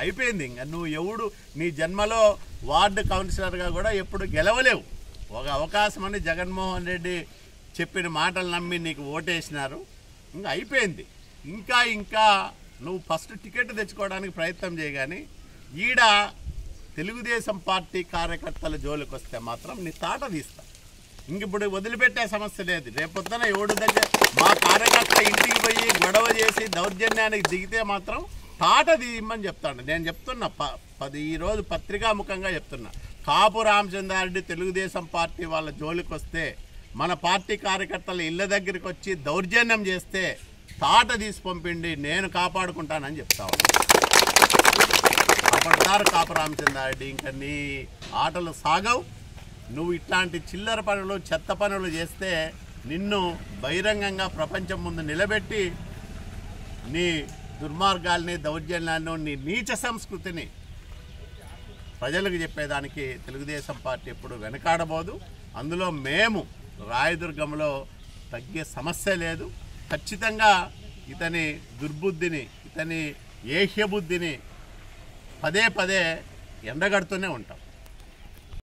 అయిపోయింది. ఇంకా నువ్వు ఎవడు నీ జన్మలో వార్డు కౌన్సిలర్గా కూడా ఎప్పుడు గెలవలేవు. ఒక అవకాశం అని జగన్మోహన్ రెడ్డి చెప్పిన మాటలు నమ్మి నీకు ఓటేసినారు. ఇంకా అయిపోయింది. ఇంకా ఇంకా నువ్వు ఫస్ట్ టికెట్ తెచ్చుకోవడానికి ప్రయత్నం చేయగాని ఈడ తెలుగుదేశం పార్టీ కార్యకర్తల జోలికి వస్తే మాత్రం నీ తాట తీస్తా. ఇంక ఇప్పుడు వదిలిపెట్టే సమస్య లేదు. రేపొద్దున ఎవడు దగ్గర మా కార్యకర్త ఇంటికి పోయి గొడవ చేసి దౌర్జన్యానికి దిగితే మాత్రం తాట తీయమని చెప్తాను. నేను చెప్తున్నా ప పది ఈరోజు పత్రికాముఖంగా చెప్తున్నా. కాపు రామచంద్రారెడ్డి తెలుగుదేశం పార్టీ వాళ్ళ జోలికి వస్తే మన పార్టీ కార్యకర్తల ఇళ్ళ దగ్గరికి వచ్చి దౌర్జన్యం చేస్తే తాట తీసి పంపిండి నేను కాపాడుకుంటానని చెప్తా ఉన్నా. కాపు రామచంద్రారెడ్డి. ఇంకా నీ ఆటలు సాగవు. నువ్వు ఇట్లాంటి చిల్లర పనులు చెత్త పనులు చేస్తే నిన్ను బహిరంగంగా ప్రపంచం ముందు నిలబెట్టి నీ దుర్మార్గాల్ని దౌర్జన్యాన్ని నీ నీచ సంస్కృతిని ప్రజలకు చెప్పేదానికి తెలుగుదేశం పార్టీ ఎప్పుడు వెనకాడబోదు. అందులో మేము రాయదుర్గంలో తగ్గే సమస్య లేదు. ఖచ్చితంగా ఇతని దుర్బుద్ధిని ఇతని ఏహ్యబుద్ధిని పదే పదే ఎండగడుతూనే ఉంటాం.